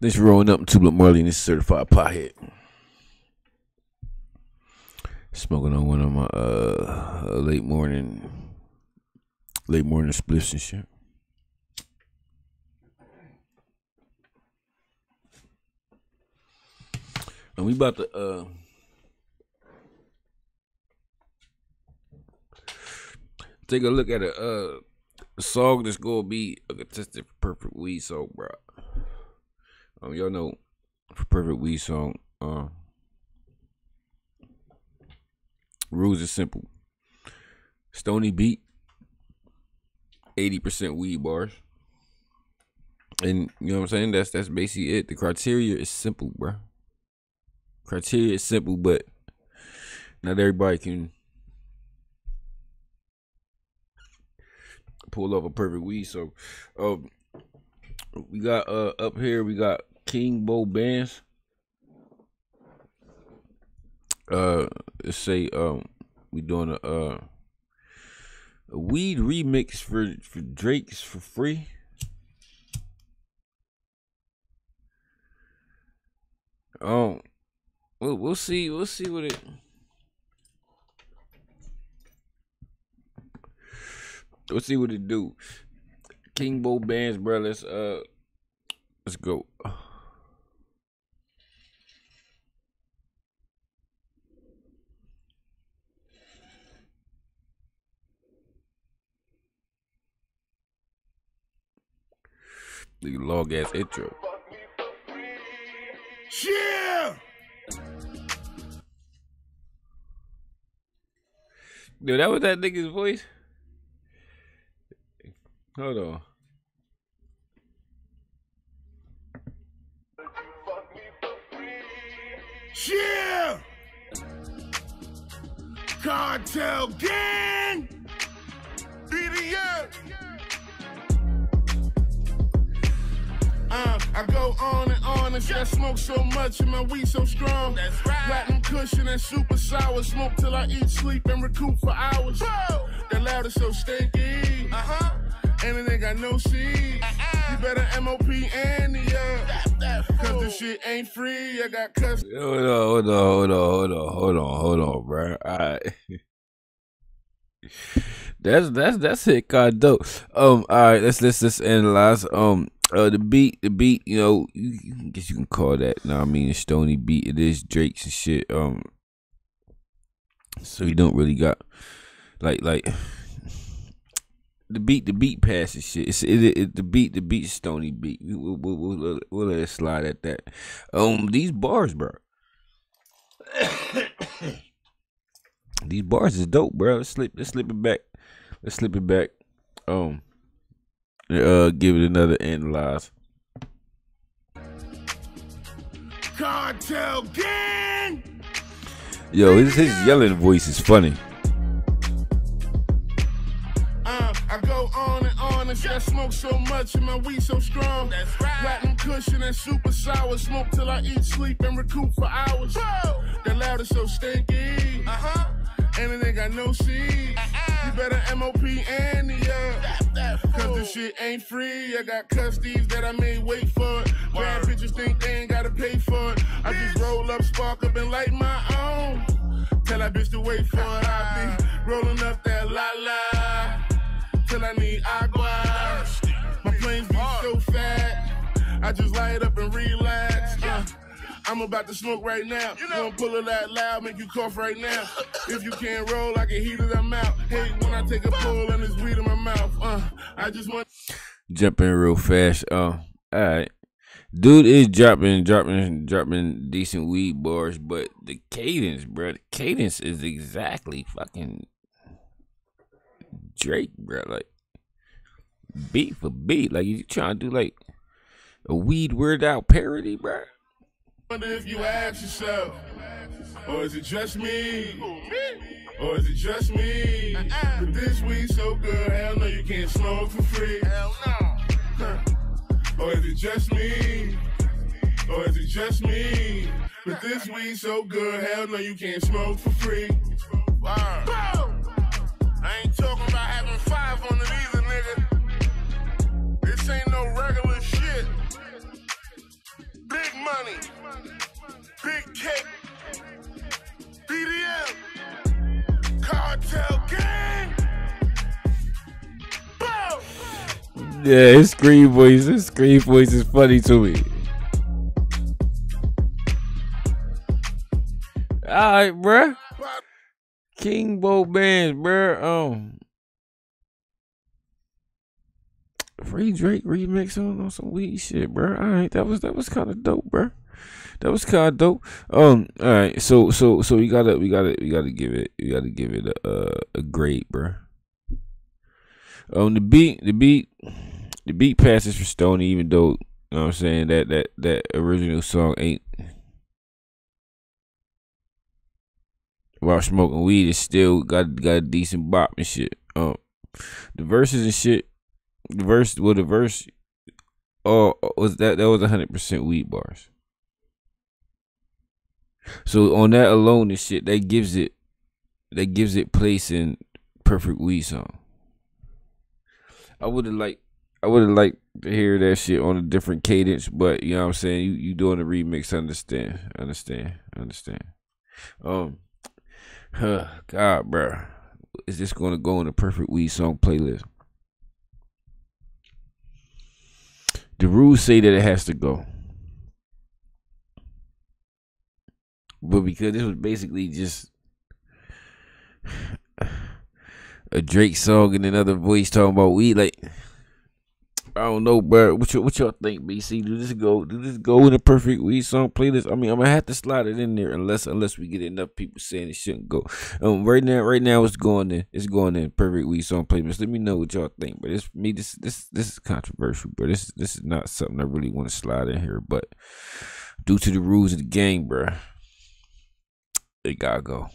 This rolling up to Marley and this certified pothead. Smoking on one of my uh late morning late morning spliffs and shit. And we about to uh take a look at a uh song that's gonna be a contestant for perfect weed song, bro. Um, y'all know for perfect weed song, uh, rules are simple. Stony beat, eighty percent weed bars, and you know what I'm saying. That's that's basically it. The criteria is simple, bro. Criteria is simple, but not everybody can pull off a perfect weed. So, um, we got uh up here we got King Bo Bands. Uh, let's say um we doing a uh a weed remix for for Drake's for free. Um, we'll we'll see we'll see what it. We'll see what it do. King Bo Bands, bro. Let's uh, let's go. The long ass intro. Yeah. Yo, that was that nigga's voice. Hold on. Yeah. Cartel gang. BDF. Uh, I go on and on and I smoke so much and my weed so strong. That's right. Platinum cushion and super sour. Smoke till I eat, sleep, and recoup for hours. Whoa. That loud is so stinky. Uh huh. And it ain't got no seeds. Uh-uh. You better MOP and shit ain't free. I got cuss. Hold on, hold on, hold on, hold on, hold on, hold on, bro. All right. That's that's that's it, God dope. Um, all right, let's let's let's analyze. Um, uh, the beat, the beat, you know, you, I guess you can call that. Now, I mean, a stony beat. It is Drake's and shit. Um, so you don't really got like like the beat, the beat passes shit. It's it, it, the beat, the beat stony beat. We, we'll, we'll, we'll, we'll let it slide at that. Um, these bars, bro. these bars is dope, bro. Let's slip, let's slip it back. Let's slip it back. Um, uh, give it another analyze. Cartel gang. Yo, his his yelling voice is funny. Smoke so much and my weed so strong. That's right. Platinum cushion and super sour. Smoke till I eat, sleep, and recoup for hours. Whoa. That loud is so stinky. Uh huh. And it ain't got no seeds. Uh-uh. You better MOP and the uh, Cause this shit ain't free. I got custies that I made wait for it. Bad bitches think they ain't gotta pay for it. I just roll up, spark up, and light my own. Tell that bitch to wait for it. I be rolling up I just light up and relax. Uh, I'm about to smoke right now. You know, gonna pull it out loud, make you cough right now. If you can't roll, I can heat it, I'm out. Hate when I take a pull and there's weed in my mouth. Uh, I just want. Jumping real fast. Uh, all right. Dude is dropping, dropping, dropping decent weed bars, but the cadence, bro, the cadence is exactly fucking Drake, bro. Like beat for beat. Like you trying to do like a weed word out parody, bro. Wonder if you ask yourself, or is it just me? Or is it just me? But this weed so good, hell no, you can't smoke for free. Hell no. Or is it just me? Or is it just me? But this weed so good, hell no, you can't smoke for free. Word. cartel gang. Yeah, his scream voice, his scream voice is funny to me. All right, bruh. King Bo Bands, bruh. Um, free Drake remix on, on some weed shit, bruh. All right, that was that was kind of dope, bruh. That was kind of dope. Um, all right, so so so we gotta we gotta we gotta give it we gotta give it a a, a grade, bruh. Um, the beat the beat the beat passes for Stoney, even though you know what I'm saying that that that original song ain't while smoking weed, it still got got a decent bop and shit. Um, the verses and shit, the verse, well, the verse, oh, was that that was hundred percent weed bars. So on that alone and shit, that gives it, that gives it place in perfect weed song. I would have liked, I would have liked to hear that shit on a different cadence, but you know what I'm saying. You you doing a remix, understand, understand, understand. Um. God, bro, is this to go in the perfect weed song playlist? The rules say that it has to go, but because this was basically just a Drake song and another voice talking about weed, like I don't know, bro. What you what y'all think, BC? Do this go? Do this go in a perfect weed song playlist? I mean, I'm gonna have to slide it in there unless unless we get enough people saying it shouldn't go. Um, right now, right now it's going in. It's going in perfect weed song playlist. Let me know what y'all think. But it's me. This this this is controversial, bro. This this is not something I really want to slide in here. But due to the rules of the game, bro, it gotta go.